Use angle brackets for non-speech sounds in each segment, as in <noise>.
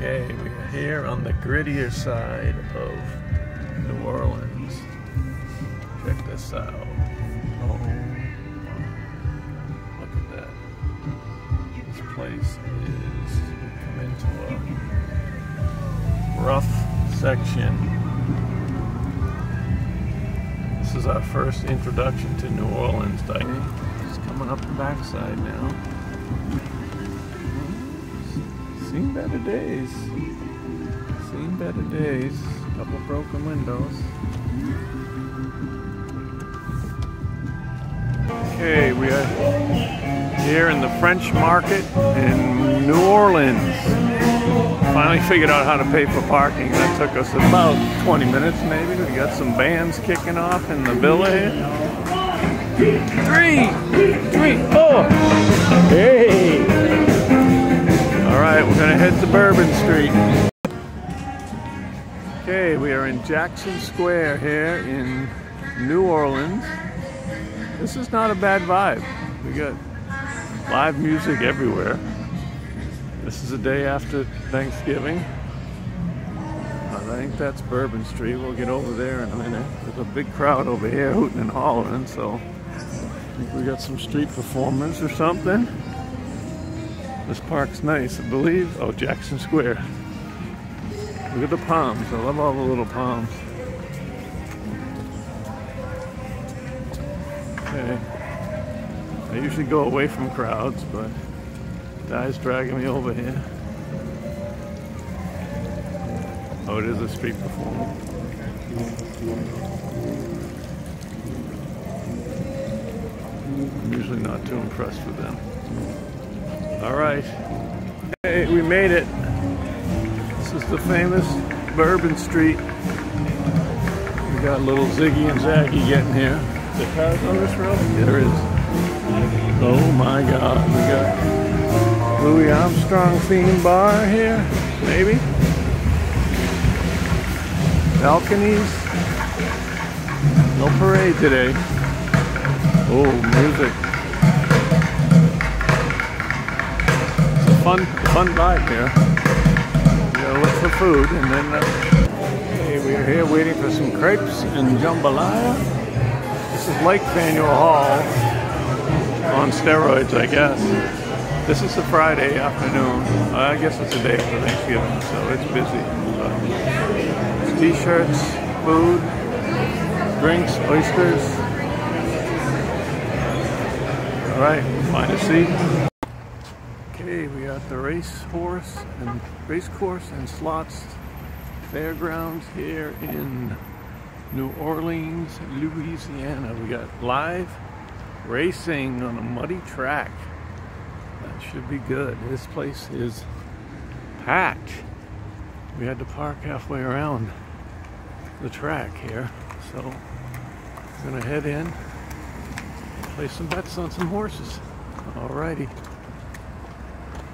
Okay, we are here on the grittier side of New Orleans. Check this out. Oh, look at that. This place is come into a rough section. This is our first introduction to New Orleans. Dining. It's coming up the backside now. Seen better days. Seen better days. Couple broken windows. Okay, we are here in the French Market in New Orleans. Finally figured out how to pay for parking. That took us about 20 minutes maybe. We got some bands kicking off in the villa here. Three, three, four. Hey! All right, we're gonna head to Bourbon Street. Okay, we are in Jackson Square here in New Orleans. This is not a bad vibe. We got live music everywhere. This is the day after Thanksgiving. I think that's Bourbon Street. We'll get over there in a minute. There's a big crowd over here hooting and hollering, so I think we got some street performers or something. This park's nice, I believe. Oh, Jackson Square. Look at the palms. I love all the little palms. Okay. I usually go away from crowds, but guy's dragging me over here. Oh, it is a street performer. I'm usually not too impressed with them. All right. Hey, we made it. This is the famous Bourbon Street. We got little Ziggy and Zaggy getting here. The cars on this road? There is. Oh my God. We got Louis Armstrong theme bar here, maybe. Balconies. No parade today. Oh, music. Fun, fun vibe here. We gotta look for food, and then uh, hey, we're here waiting for some crepes and jambalaya. This is Lake Faneuil Hall on steroids, I guess. This is a Friday afternoon. Uh, I guess it's a day for Thanksgiving, so it's busy. T-shirts, food, drinks, oysters. All right, find a seat. Okay, we got the race horse and race course and slots fairgrounds here in New Orleans, Louisiana. We got live racing on a muddy track. That should be good. This place is packed. We had to park halfway around the track here. So we're gonna head in, place some bets on some horses. Alrighty.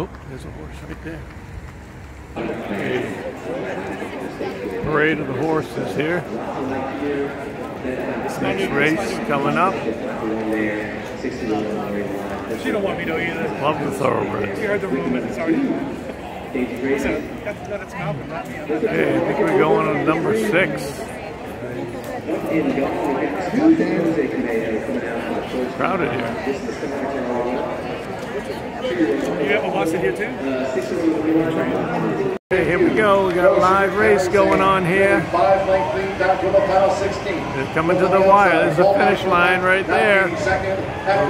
Oh, there's a horse right there. Okay. Parade of the horses here. Next race coming up. She don't want me to either. Love the thoroughbreds. You heard the rumor, it's already. So, that's, that's Malcolm, not me. Okay, I think we're going on number six. Crowded here. You have a horse here too? Okay, here we go. We got a live race going on here. Five length lead down to the final 16. They're coming to the wire. There's the finish line right there. Second,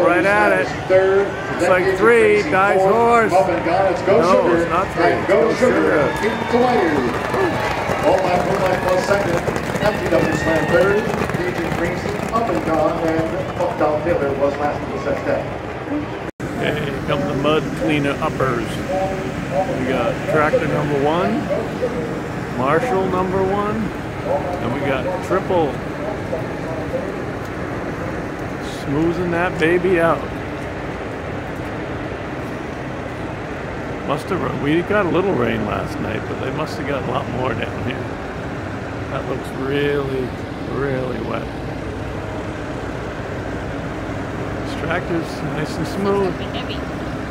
right at it. Third. Looks like three. Dice horse. Up and gone. It's Go No, it's not three. And It's Go Go Sugar. Sugar. Keep the wire. All by Moonlight plus second. MTW Slam third. Agent Taylor was last in the step. Okay, come the mud cleaner uppers. We got tractor number one, Marshall number one, and we got triple smoothing that baby out. Must have we got a little rain last night, but they must have got a lot more down here. That looks really, really wet. This tractor's nice and smooth.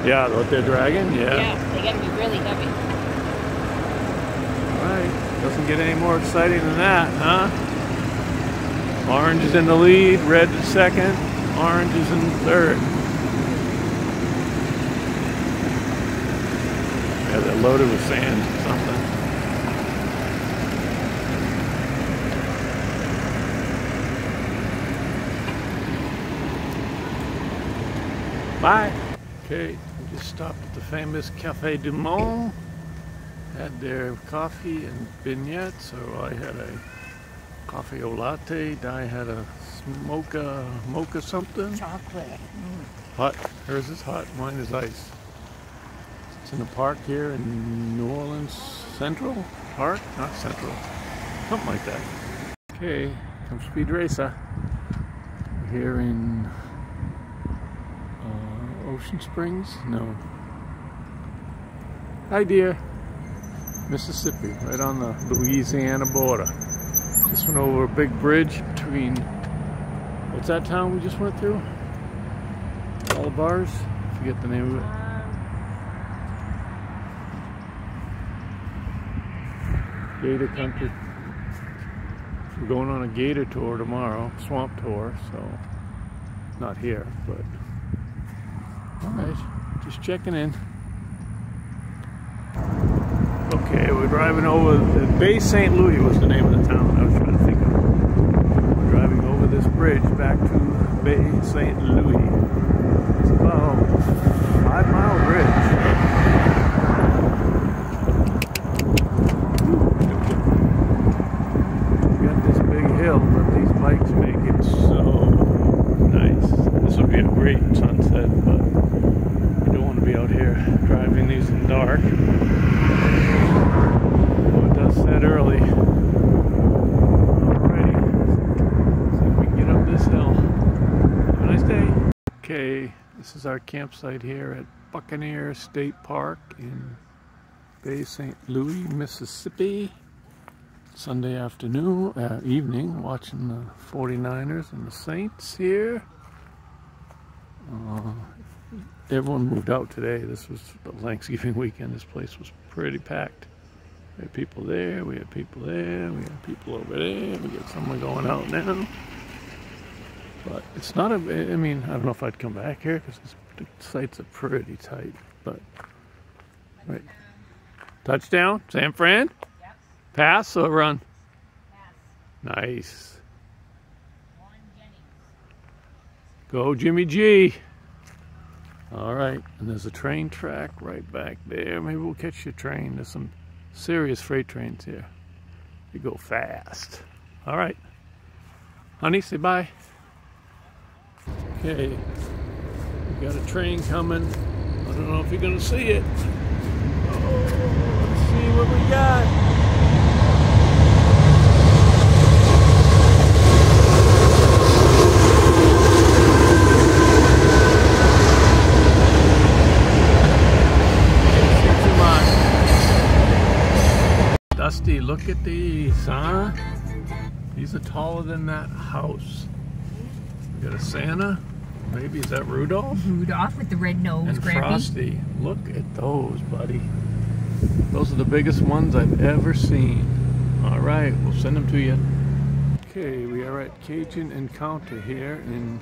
Yeah, what they're dragging, yeah. Yeah, they gotta be really heavy. Alright, doesn't get any more exciting than that, huh? Orange is in the lead, red is second, orange is in third. Yeah, they're loaded with sand or something. Bye. Okay, we just stopped at the famous Cafe Du Monde. Had their coffee and beignet, so I had a coffee au latte. Di had a mocha, mocha something. Chocolate. Hot. Hers is hot. Mine is ice. It's in the park here in New Orleans Central Park, not Central, something like that. Okay, come Speed Racer. We're here in Ocean Springs. No. Hi, dear. Mississippi, right on the Louisiana border. Just went over a big bridge between. What's that town we just went through? All the bars. Forget the name of it. Gator Country. We're going on a gator tour tomorrow, swamp tour, so not here, but all right, just checking in. Okay, we're driving over the Bay St. Louis was the name of the town I was trying to think of. We're driving over this bridge back to Bay St. Louis. It's about a five mile bridge. We got this big hill, but these bikes make it so nice. This would be a great sunset, but we don't want to be out here driving these in the dark. Oh, it does set early. Alrighty. See if we can get up this hill. Have a nice day. Okay, this is our campsite here at Buccaneer State Park in Bay St. Louis, Mississippi. Sunday afternoon, uh, evening, watching the 49ers and the Saints here. Uh, everyone moved out today. This was the Thanksgiving weekend. This place was pretty packed. We had people there, we had people there, we had people over there. We got someone going out now. But it's not a, I mean, I don't know if I'd come back here because the sites are pretty tight. But, right. Touchdown, San Fran? Pass or run? Nice. Go Jimmy G. All right, and there's a train track right back there. Maybe we'll catch your train. There's some serious freight trains here. They go fast. All right. Honey, say bye. Okay, we got a train coming. I don't know if you're gonna see it. Oh, let's see what we got. Dusty, look at these, huh? These are taller than that house. We got a Santa. Maybe is that Rudolph? Rudolph with the red nose, and Grampy. Frosty. Look at those, buddy. Those are the biggest ones I've ever seen. All right, we'll send them to you. Okay, we are at Cajun Encounter here in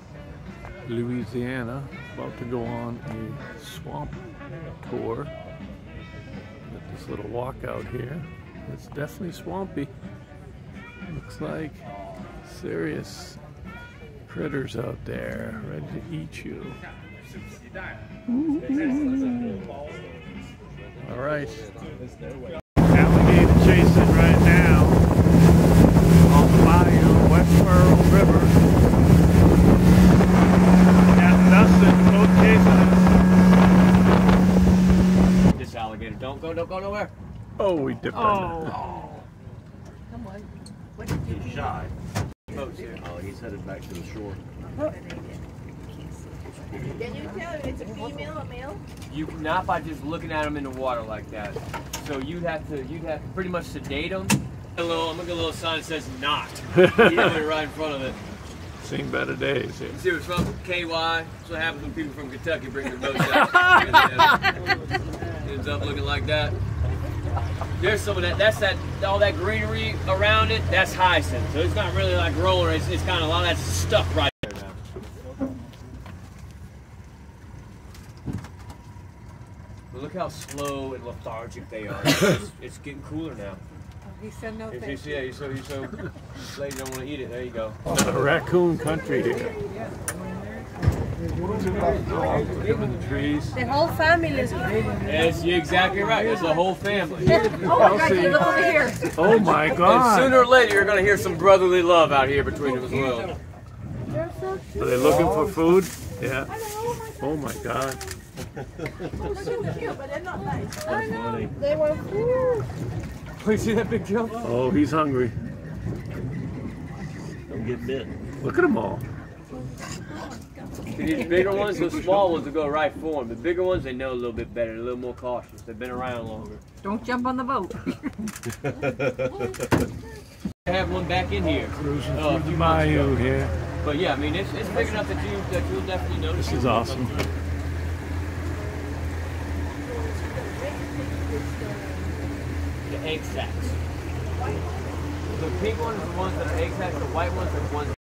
Louisiana. About to go on a swamp tour. Got this little walkout here. It's definitely swampy. Looks like serious critters out there ready to eat you. Mm-hmm. All right. Alligator chasing right now on the bayou, West Pearl River. Got Dustin both chasing us. This alligator. Don't go, don't go nowhere. Oh, we dipped under. Oh. Come on. What did you He's do? shy. Boat's here. Oh, he's headed back to the shore. Can you tell if it's a female or male? You not by just looking at him in the water like that. So you'd have to, you'd have to pretty much sedate him. A little, I'm gonna get a little sign that says "not." <laughs> you know it right in front of it. Seen better days here. You see what's from KY? That's what happens when people from Kentucky bring their boats <laughs> out. Uh, ends up looking like that. There's some of that. That's that all that greenery around it. That's hyacinth. So it's not really like roller. It's, it's kind of a lot of that's stuck right there now. But look how slow and lethargic they are. It's, <laughs> it's getting cooler now. Oh, he said no If you thank see, yeah, you so you so this lady don't want to eat it. There you go. <laughs> Raccoon country here. Live in the trees. The whole family is here. Yes, you're exactly right. It's a whole family. <laughs> Oh, my God, look over here. Oh my And God! sooner or later, you're going to hear some brotherly love out here between them as well. Are they looking for food? Yeah. Oh, oh my God! Cute, but they're not nice. That's funny. They were cool. Oh, you see that big jump? Oh, he's hungry. Don't get bit. Look at them all. See, these bigger ones, those small ones will go right for them. The bigger ones, they know a little bit better, a little more cautious. They've been around longer. Don't jump on the boat. <laughs> I have one back in here. Cruising Oh, a through few the bayou here. But yeah, I mean, it's, it's big enough that you that you'll definitely notice. This is awesome. The egg sacs. The pink ones are the ones that are egg sacs. The white ones are the ones